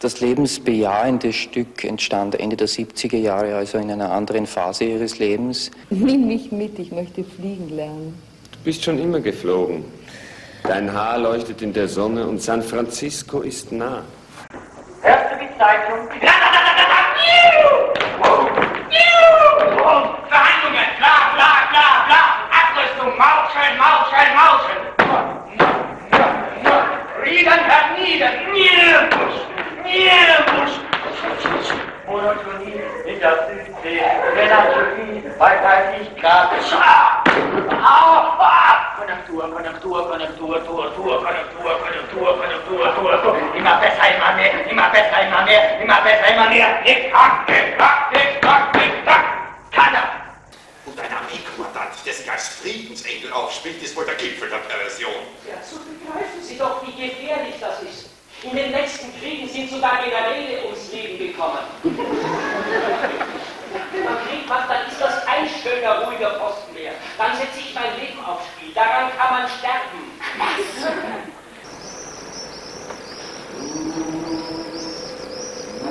Das lebensbejahende Stück entstand Ende der 70er Jahre, also in einer anderen Phase ihres Lebens. Nimm mich mit, ich möchte fliegen lernen. Du bist schon immer geflogen. Dein Haar leuchtet in der Sonne und San Francisco ist nah. Hörst du die Zeitung? Verhandlungen, bla bla bla bla. Abrüstung, Mauscheln, Mauscheln, Mauscheln. Frieden vernieden. Nirbusch. Monotonie in der Südsee. Melancholie bei 30 Grad. Ah. Konjunktur, Konjunktur, Konjunktur, Tour, Tour, Konjunktur, Konjunktur, Konjunktur, Tour, Tour. Immer besser, immer mehr, immer besser, immer mehr, immer besser, immer mehr. Nick, tack, nick, tack, nick, tack, nick, tack. Keiner. Und ein Armeekommandant, der sich als Friedensengel aufspielt, ist wohl der Gipfel der Perversion. Ja, so begreifen Sie doch, wie gefährlich das ist. In den letzten Kriegen sind sogar Generäle ums Leben gekommen. Wenn man Krieg macht, dann ist das ein schöner, ruhiger Posten mehr. Dann setze ich mein Leben aufs Spiel. Daran kann man sterben.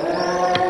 Kleine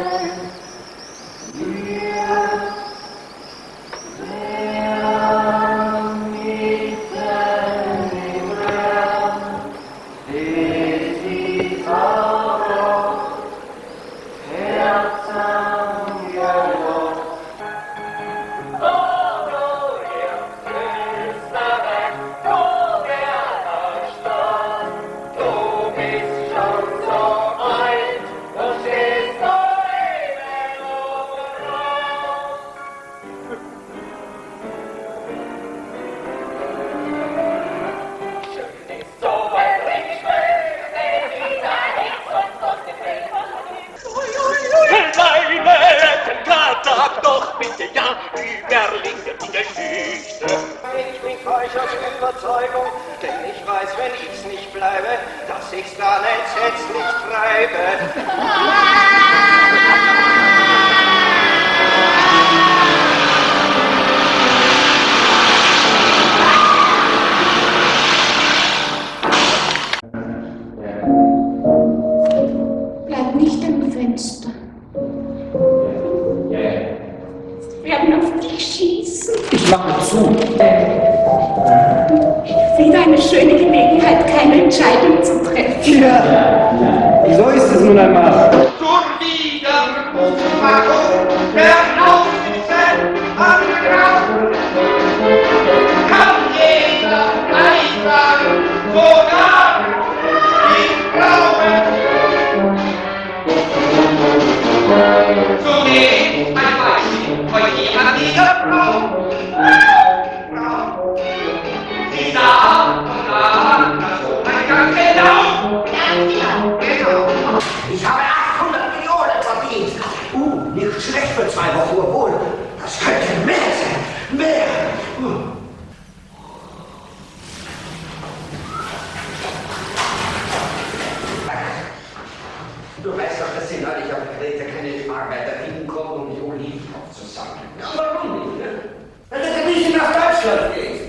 Deutschland geht.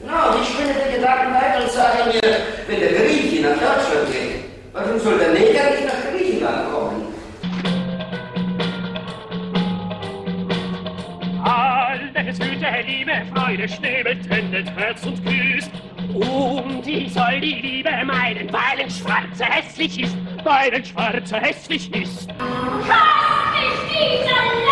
Genau, ich spinne den Gedanken weiter und sage mir, wenn der Grieche nach Deutschland geht, warum soll der Neger nicht nach Griechenland kommen? Alles Güte, Liebe, Freude, schnäbelt, wendet Herz und küsst. Und ich soll die Liebe meinen, weil ein Schwarzer hässlich ist, weil ein Schwarzer hässlich ist. Kost ist dieser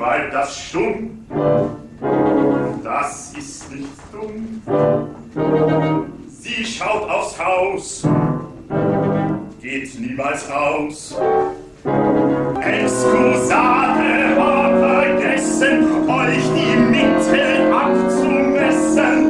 weil das stumm. Das ist nicht dumm. Sie schaut aufs Haus, geht niemals raus. Exkursade war vergessen, euch die Mittel abzumessen.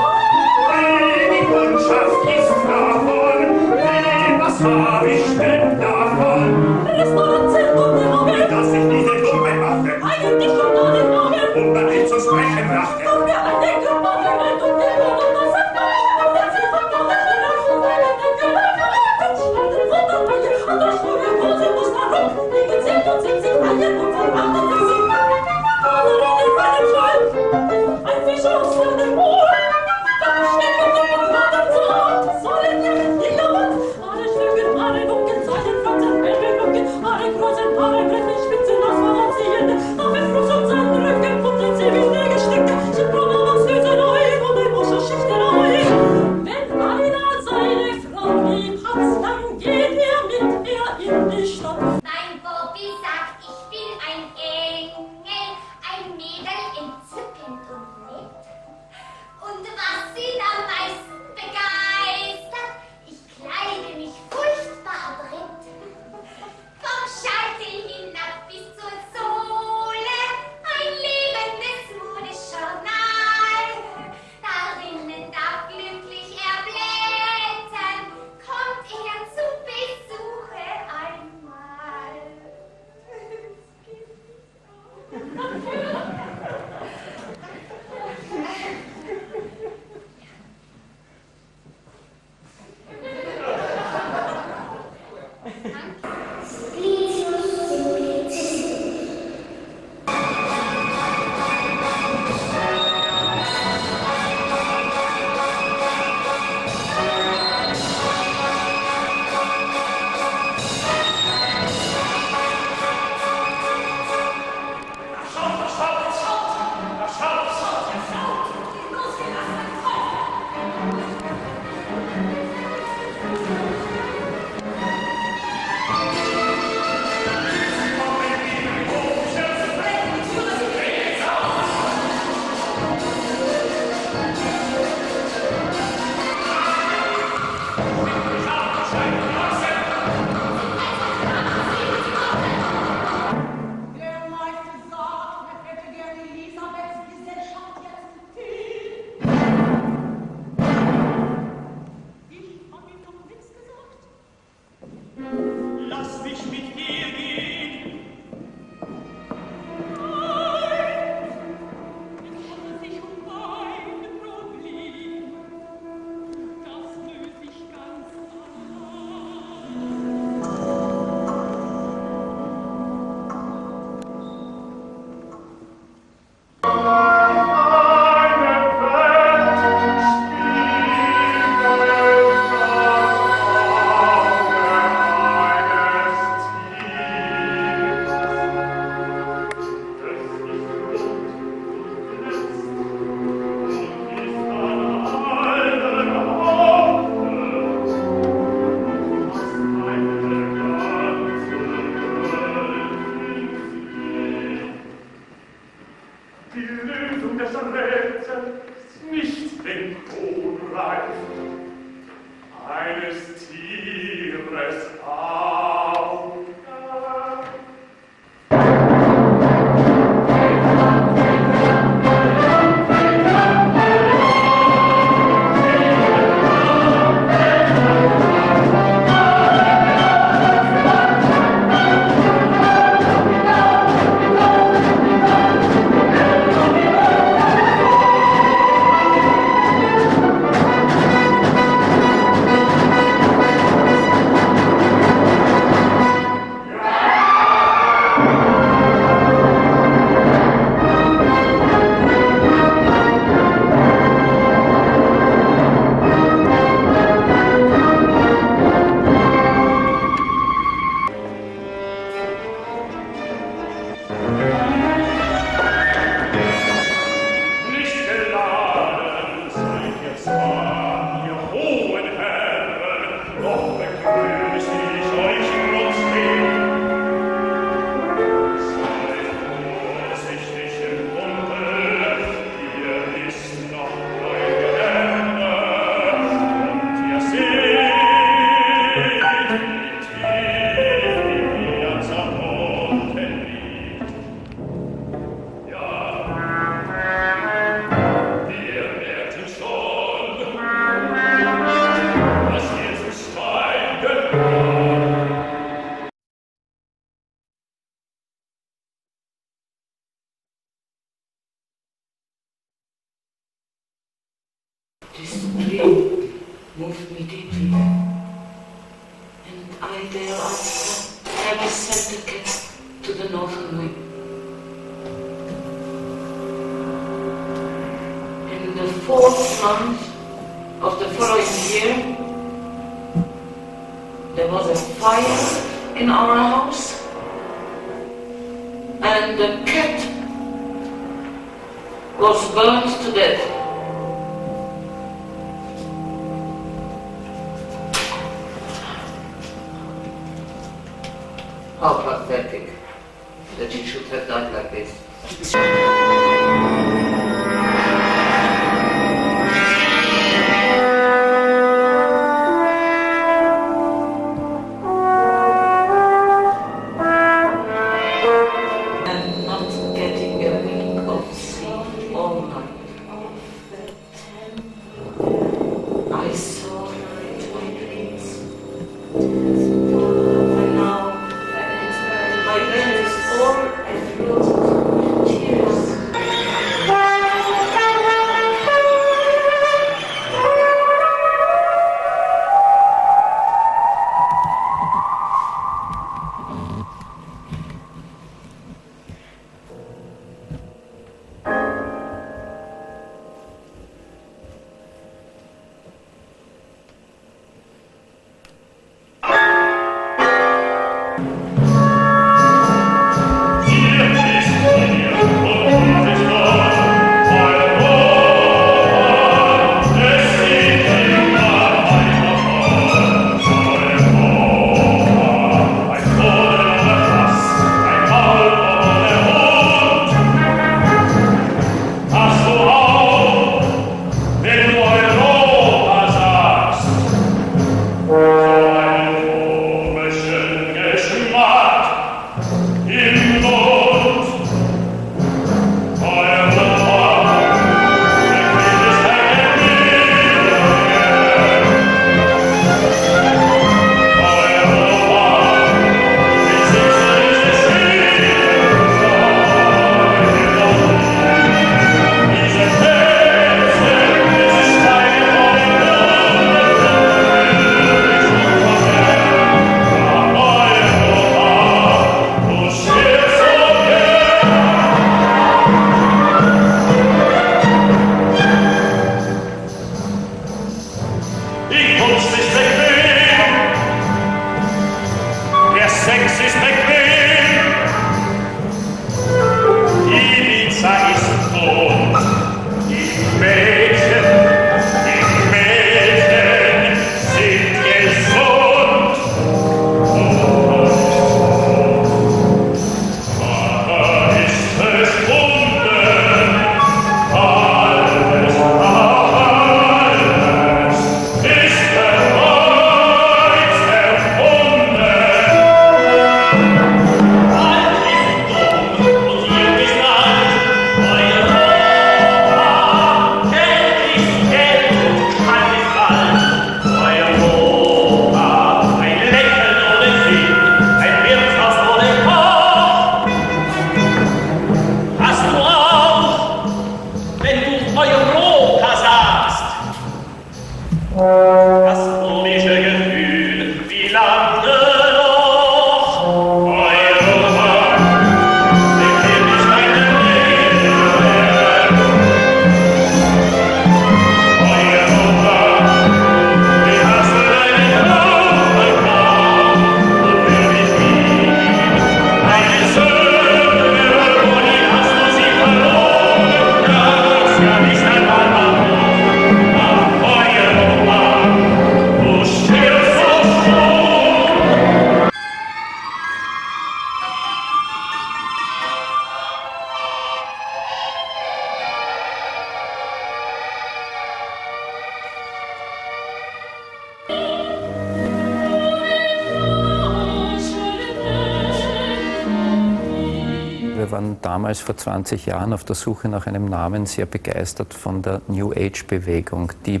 20 Jahren auf der Suche nach einem Namen sehr begeistert von der New Age-Bewegung, die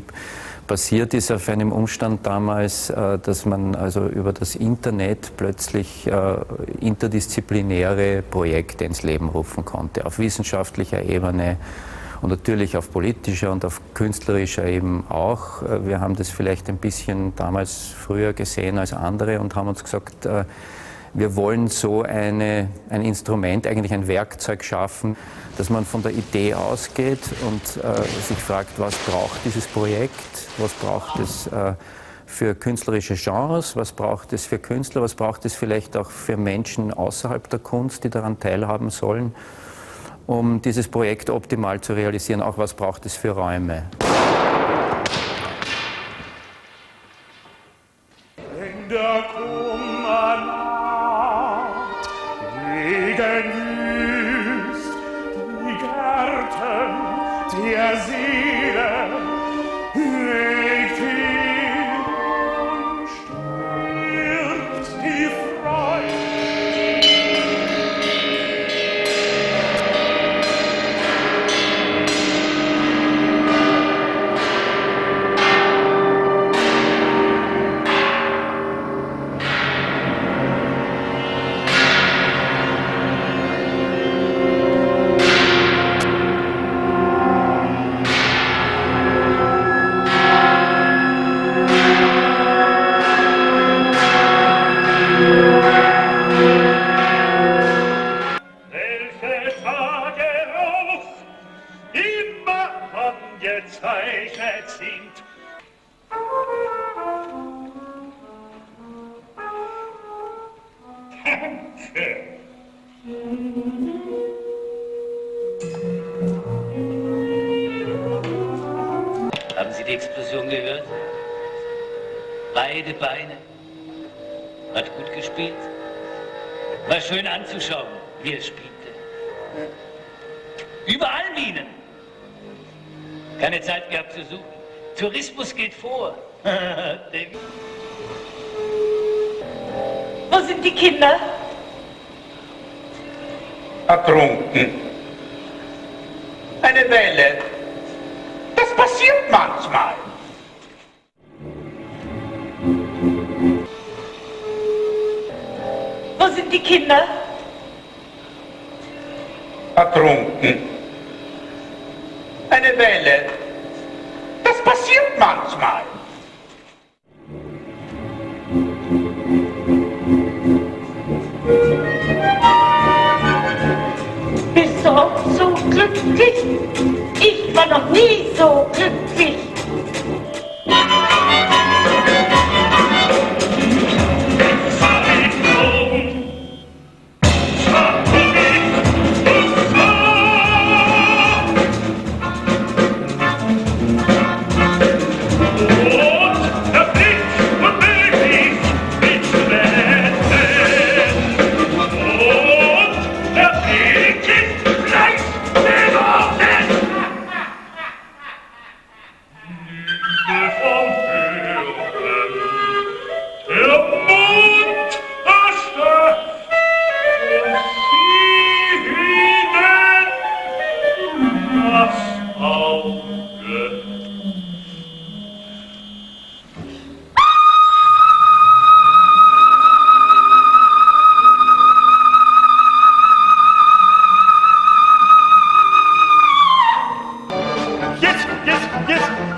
basiert ist auf einem Umstand damals, äh, dass man also über das Internet plötzlich äh, interdisziplinäre Projekte ins Leben rufen konnte, auf wissenschaftlicher Ebene und natürlich auf politischer und auf künstlerischer eben auch. Äh, wir haben das vielleicht ein bisschen damals früher gesehen als andere und haben uns gesagt, wir wollen so eine, ein Instrument, eigentlich ein Werkzeug schaffen, dass man von der Idee ausgeht und äh, sich fragt, was braucht dieses Projekt, was braucht es äh, für künstlerische Genres, was braucht es für Künstler, was braucht es vielleicht auch für Menschen außerhalb der Kunst, die daran teilhaben sollen, um dieses Projekt optimal zu realisieren, auch was braucht es für Räume. War schön anzuschauen, wie er spielte. Überall Minen. Keine Zeit gehabt zu suchen. Tourismus geht vor. David. Wo sind die Kinder? Ertrunken. Eine Welle. Das passiert manchmal. Sind die Kinder? Ertrunken. Eine Welle. Das passiert manchmal. Bist du auch so glücklich? Ich war noch nie so glücklich.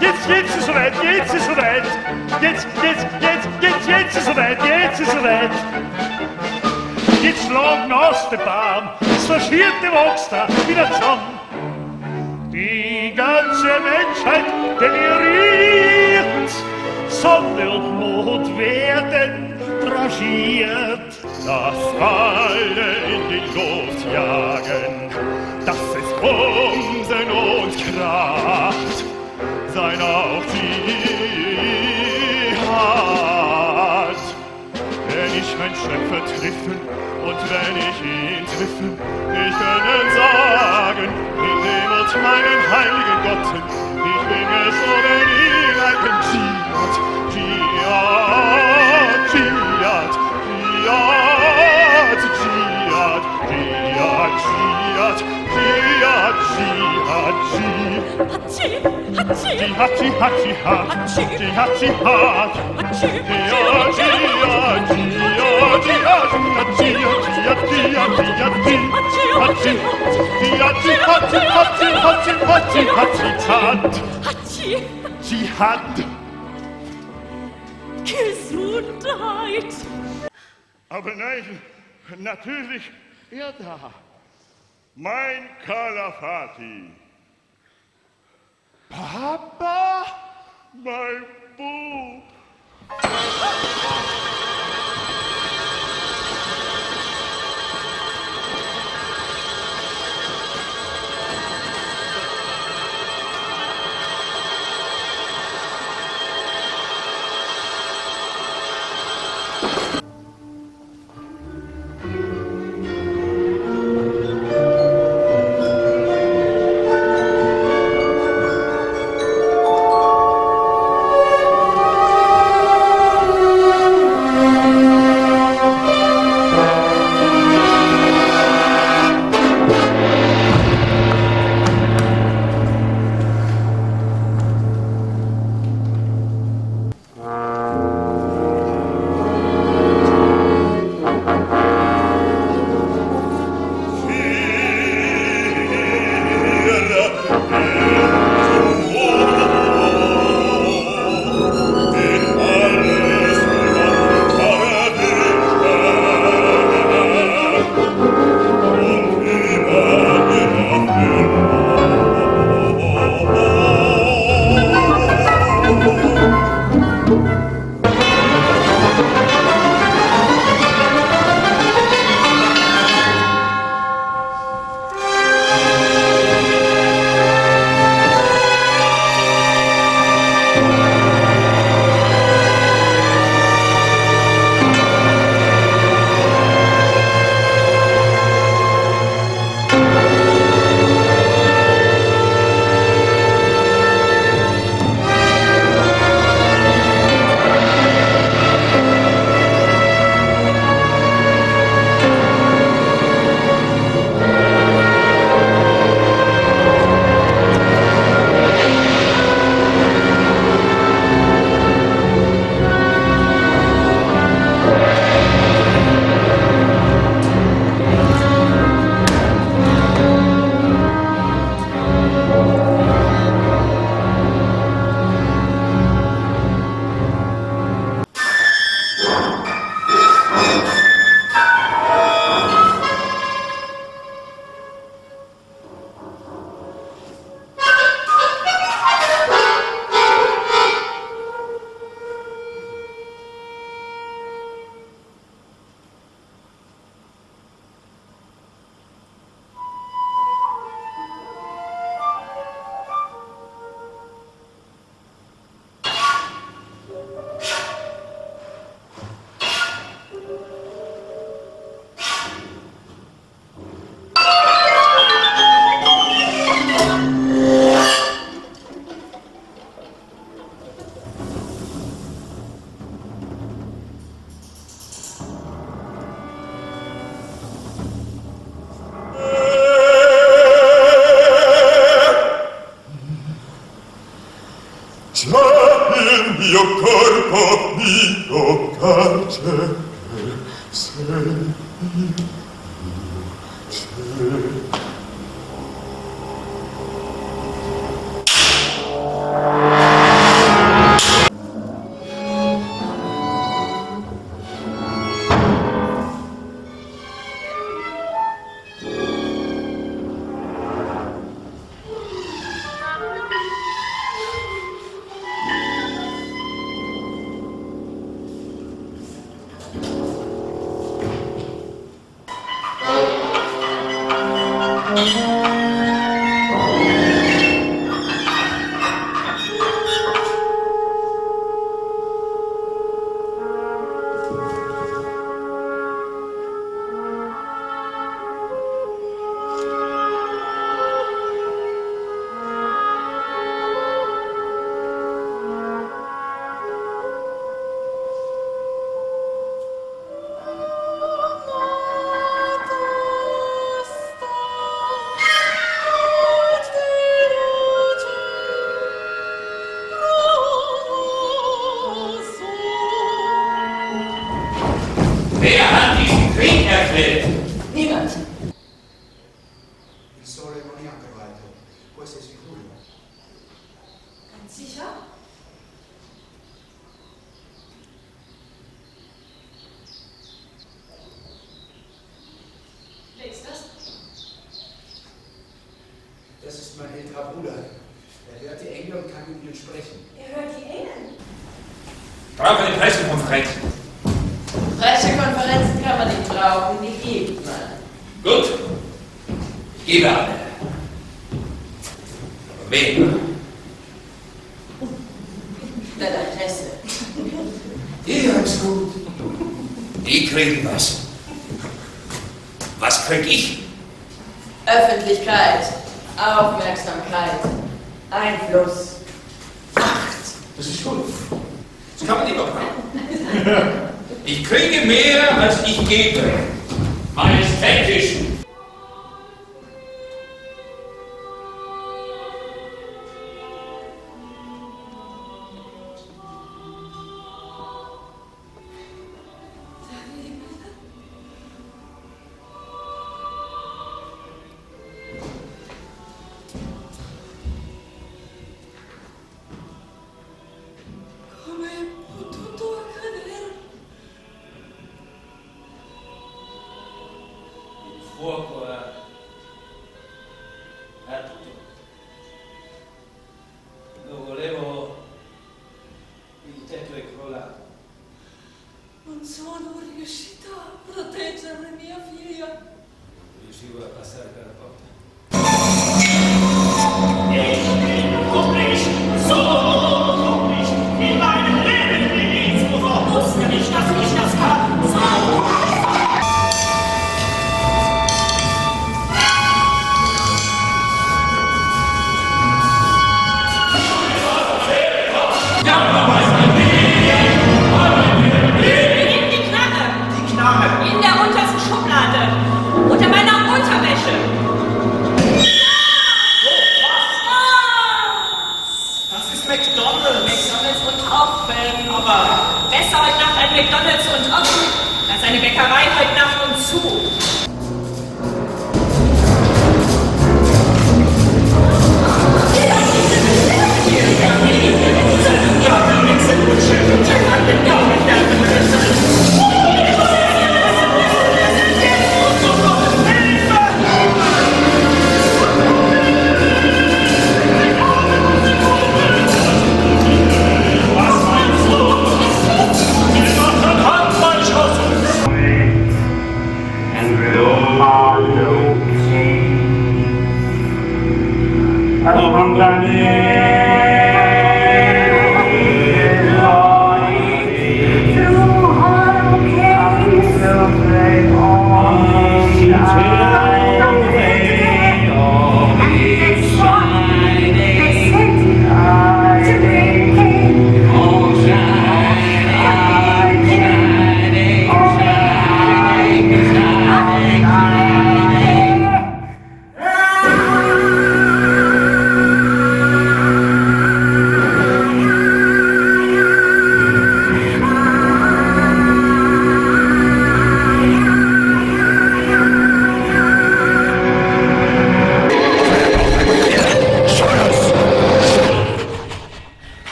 Jetzt, jetzt, ist soweit, jetzt ist soweit. Jetzt, jetzt, jetzt, jetzt, jetzt ist soweit, jetzt ist soweit. Jetzt schlagen aus der Bahn, das verschwirrte wächst wieder zusammen. Die ganze Menschheit deliriert, Sonne und Mond werden rangiert, darf alle in die Luft jagen, dass es Bumsen und Kraft sein auch die hat. Wenn ich mein Schöpfer triffen und wenn ich ihn triffen, ich können sagen, dem und meinen heiligen Gotten, ich bin es ohne ihn ein Giat, Giat, Giat, Giat, Giat, Giat, Giat, Giat, Giat, Giat, Giat, Giat, Giat, Giat, Giat, Giat, Giat, Giat, Giat, Sie hat Gesundheit. Aber nein, natürlich er da. Mein Kalafati. Papa, mein Bub.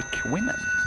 like women.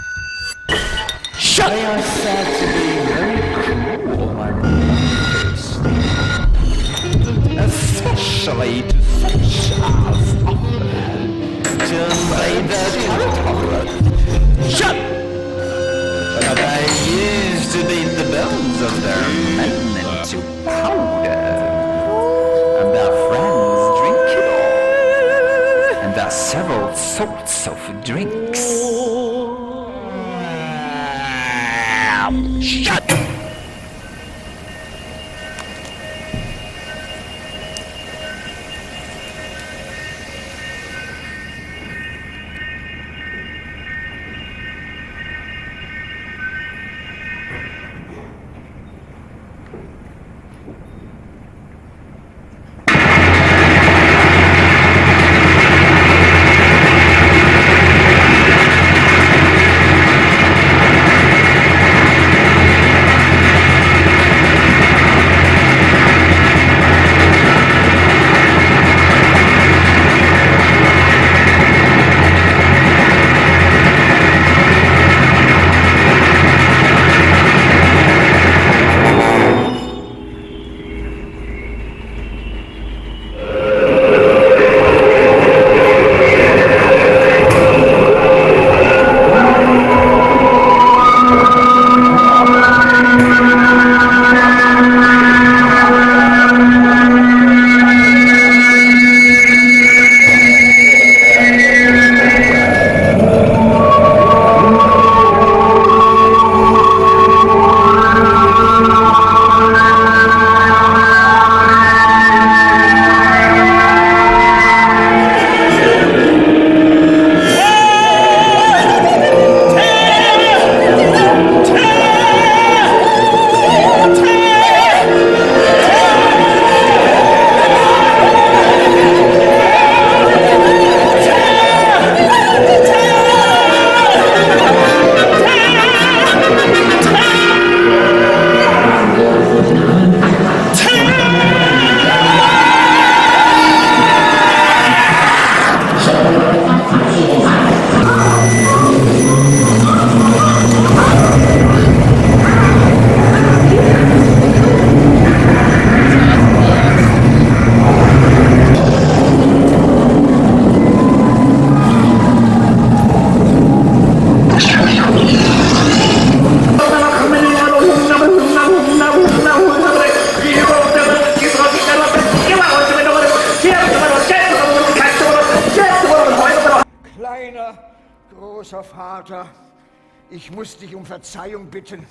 Ich muss dich um Verzeihung bitten.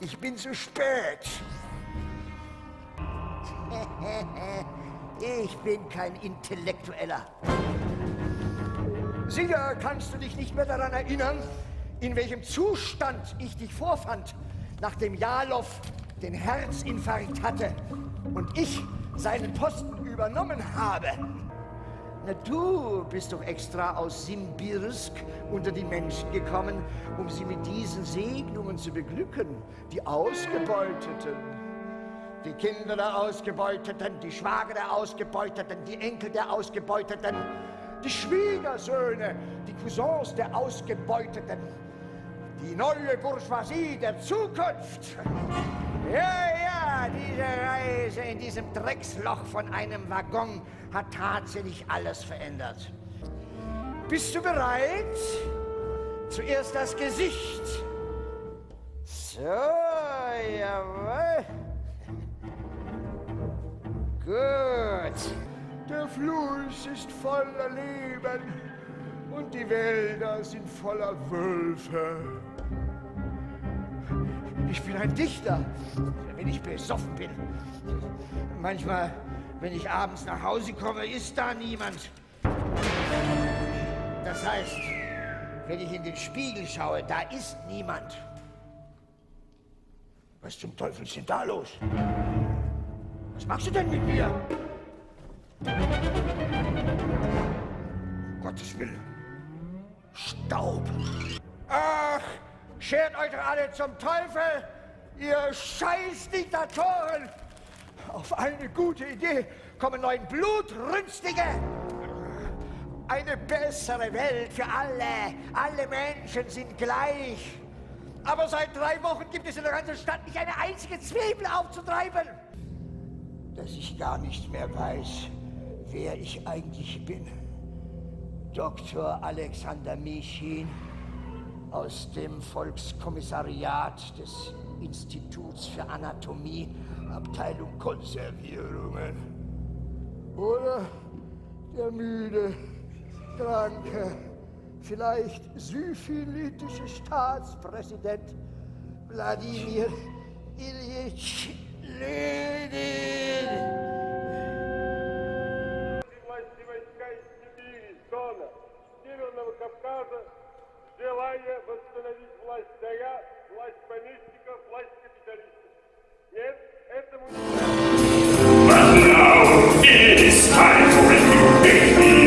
Ich bin zu spät. Ich bin kein Intellektueller. Sicher kannst du dich nicht mehr daran erinnern, in welchem Zustand ich dich vorfand, nachdem Jalow den Herzinfarkt hatte und ich seinen Posten übernommen habe. Na, du bist doch extra aus Simbirsk unter die Menschen gekommen, um sie mit diesen Segnungen zu beglücken, die Ausgebeuteten. Die Kinder der Ausgebeuteten, die Schwager der Ausgebeuteten, die Enkel der Ausgebeuteten, die Schwiegersöhne, die Cousins der Ausgebeuteten, die neue Bourgeoisie der Zukunft. Ja, ja, diese Reise in diesem Drecksloch von einem Waggon hat tatsächlich alles verändert. Bist du bereit? Zuerst das Gesicht. So, jawohl. Gut. Der Fluss ist voller Leben und die Wälder sind voller Wölfe. Ich bin ein Dichter, wenn ich besoffen bin. Manchmal, wenn ich abends nach Hause komme, ist da niemand. Das heißt, wenn ich in den Spiegel schaue, da ist niemand. Was zum Teufel ist denn da los? Was machst du denn mit mir? Um Gottes Willen. Staub. Ach, schert euch alle zum Teufel, ihr scheiß Diktatoren. Auf eine gute Idee kommen neun Blutrünstige. Eine bessere Welt für alle. Alle Menschen sind gleich. Aber seit drei Wochen gibt es in der ganzen Stadt nicht eine einzige Zwiebel aufzutreiben. Dass ich gar nicht mehr weiß, wer ich eigentlich bin. Dr. Alexander Michin aus dem Volkskommissariat des Instituts für Anatomie, Abteilung Konservierungen. Oder der müde, kranke, vielleicht syphilitische Staatspräsident Wladimir Ilyich Lenin. желая восстановить власть царя, власть помещиков, власть капиталистов. Нет, этому не It is time for a new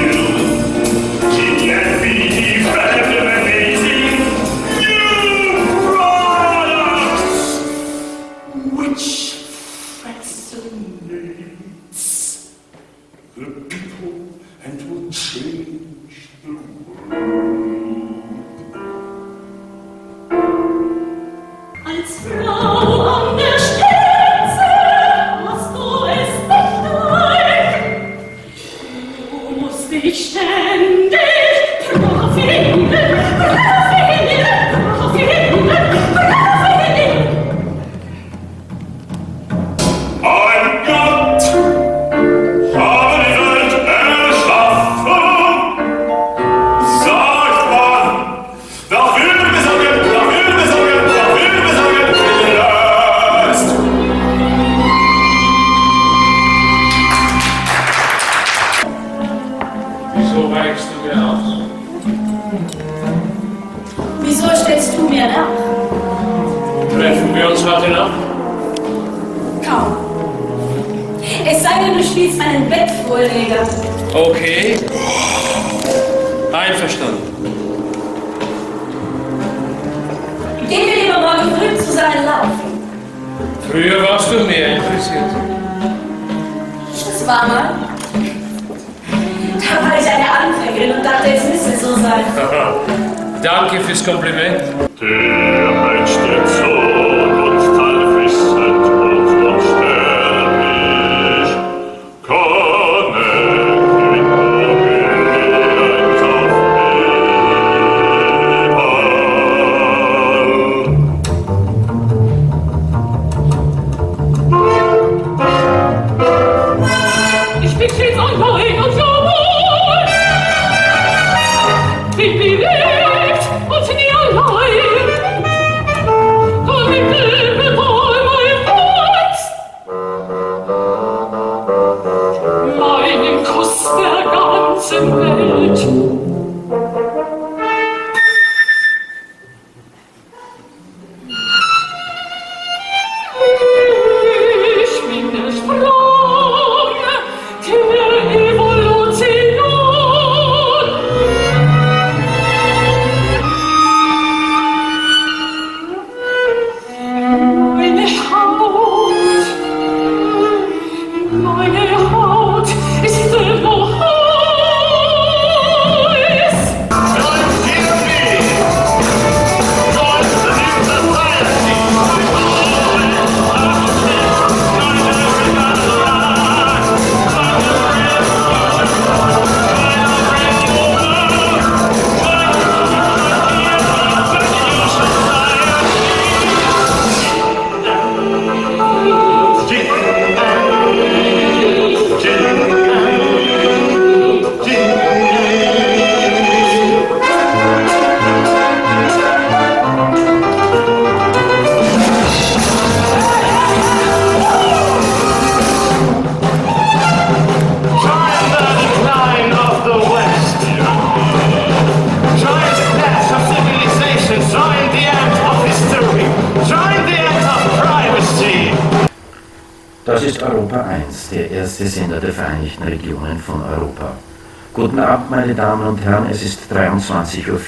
meine Damen und Herren, es ist 23.40 Uhr.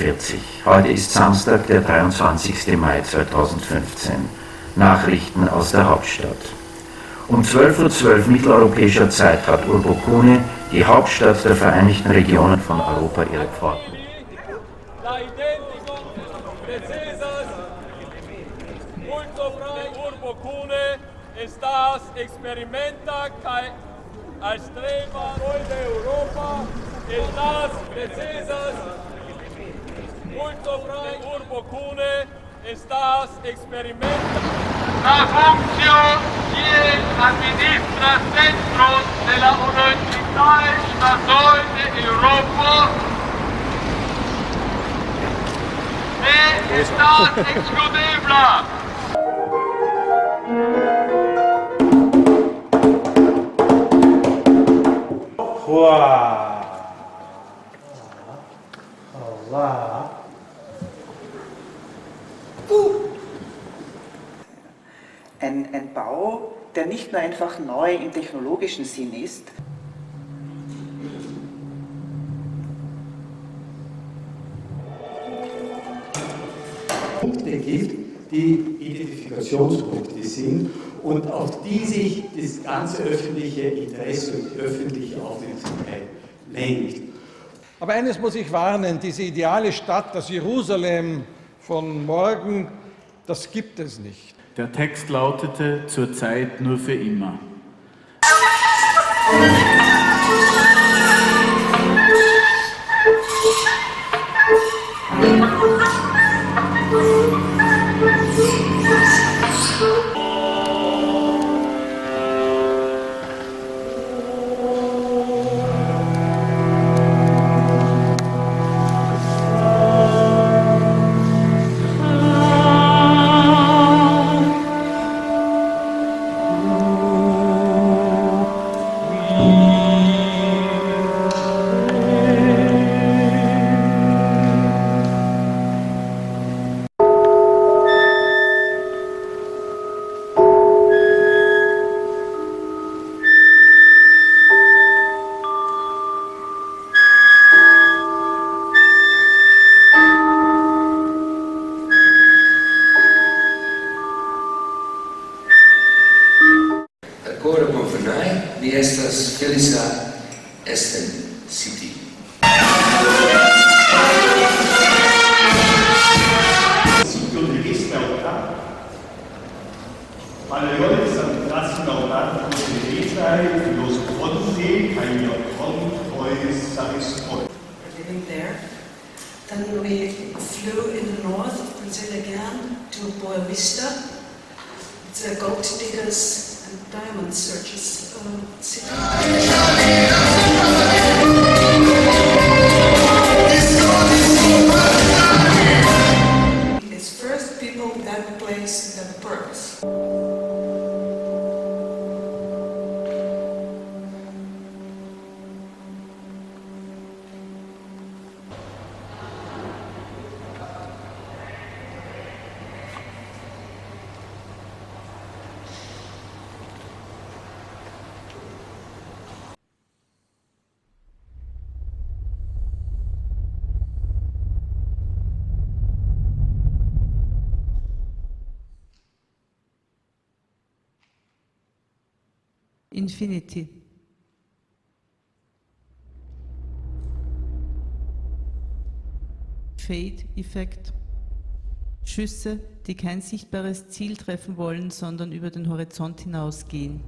Heute ist Samstag, der 23. Mai 2015. Nachrichten aus der Hauptstadt. Um 12.12 Uhr mitteleuropäischer Zeit hat Urbokune, die Hauptstadt der Vereinigten Regionen von Europa, ihre Pforten. urbo cune estas experimenta kai alstrema noi de Europa estas precisas multo frei urbo cune estas experimenta La función kiel administra centro de la Universidad Statoj de Europo ne estas exkludebla. Einfach neu im technologischen Sinn ist, Punkte gibt, die Identifikationspunkte sind und auf die sich das ganze öffentliche Interesse und die öffentliche Aufmerksamkeit lenkt. Aber eines muss ich warnen, diese ideale Stadt, das Jerusalem von morgen, das gibt es nicht. Der Text lautete zurzeit nur für immer. Poi satisfatti. living there. Then we flew in the north of Brazil again to Boa Vista. It's a gold diggers and diamond searchers uh, city. infinity. Fade-Effekt. Schüsse, die kein sichtbares Ziel treffen wollen, sondern über den Horizont hinausgehen.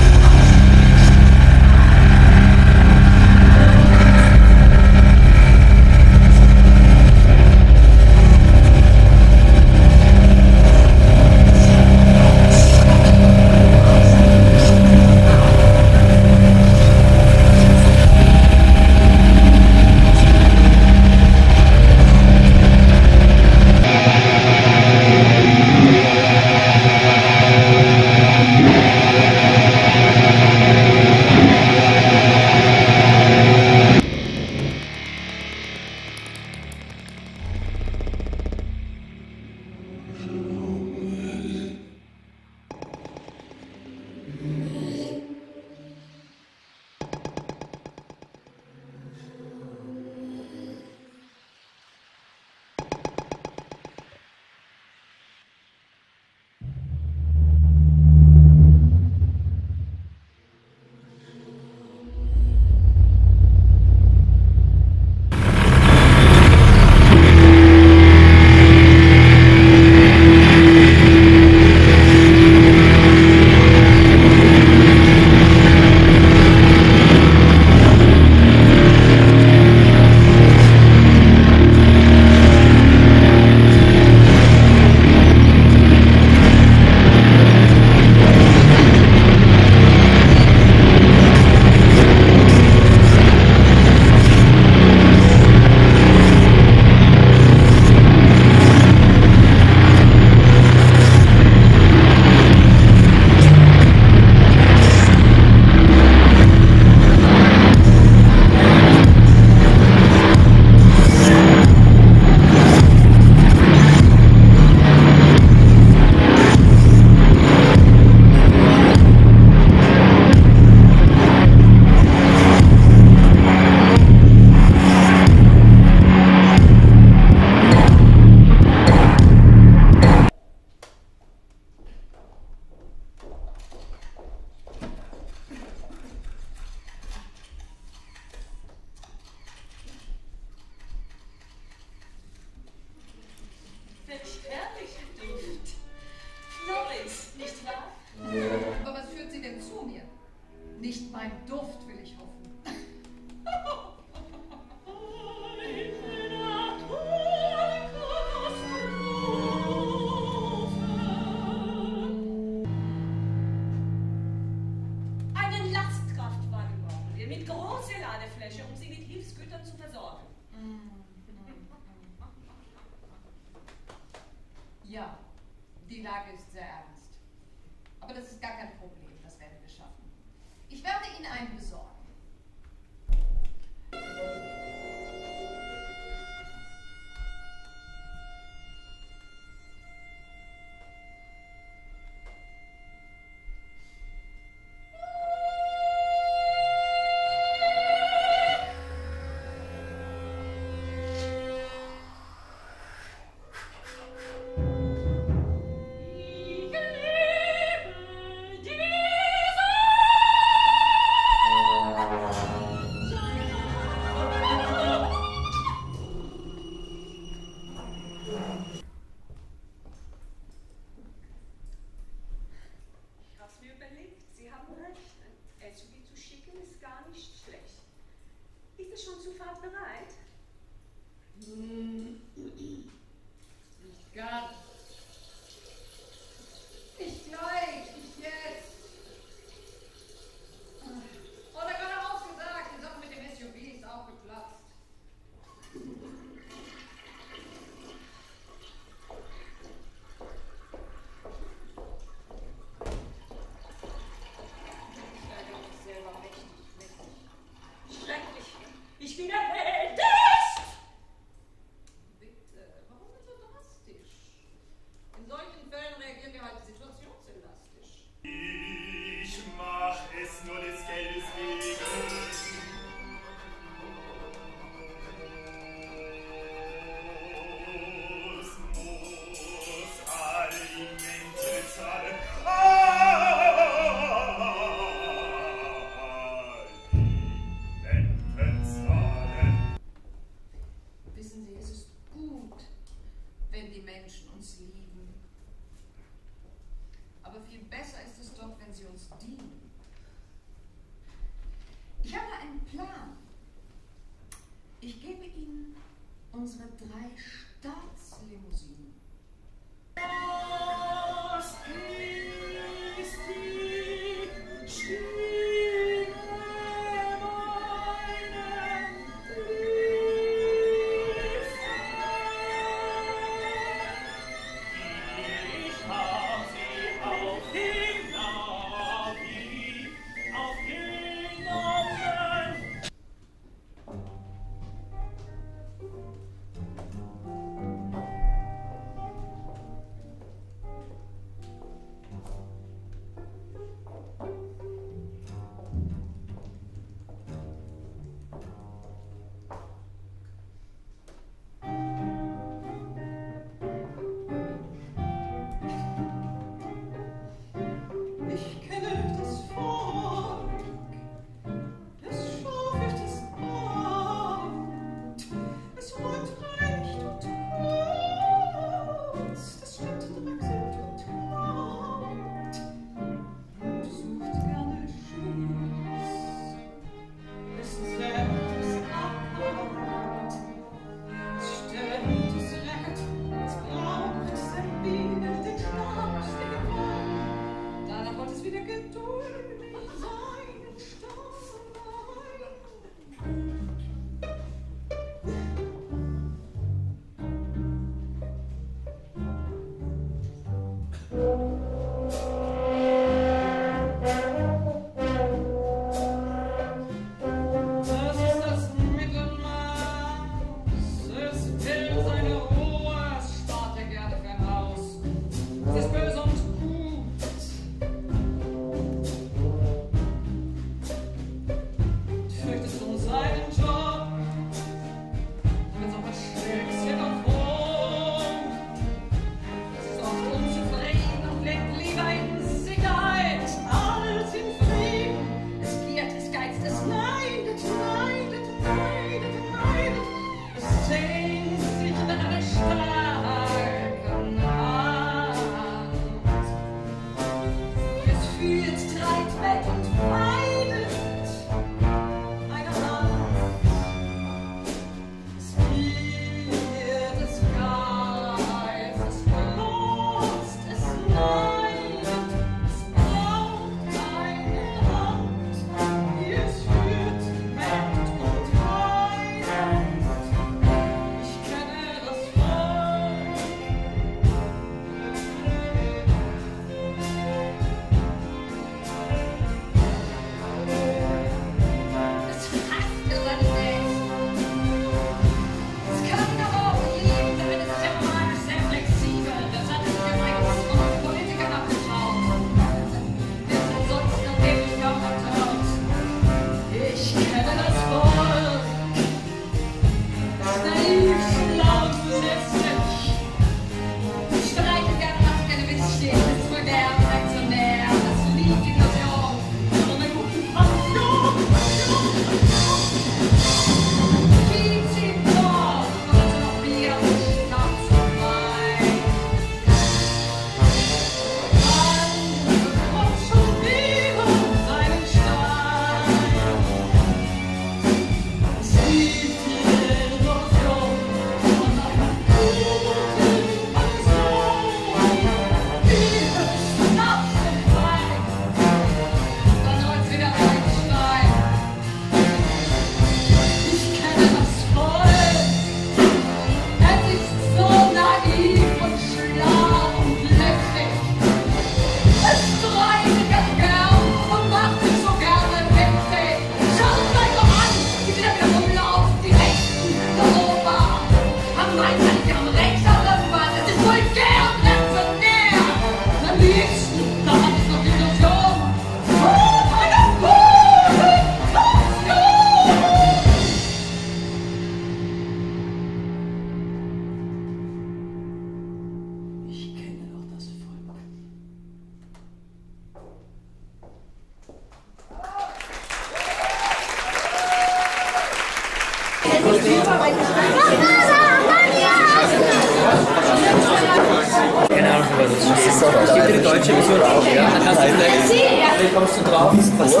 Keine Ahnung, was das ist. Es gibt eine deutsche Version auch. Dann hast du vielleicht. kommst du drauf. Was? Ja.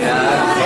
ja.